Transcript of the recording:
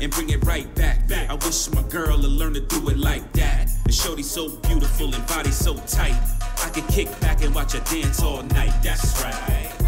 And bring it right back. I wish my girl would learn to do it like that. The shorty so beautiful and body so tight. I could kick back and watch her dance all night. That's right.